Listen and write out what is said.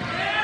Yeah.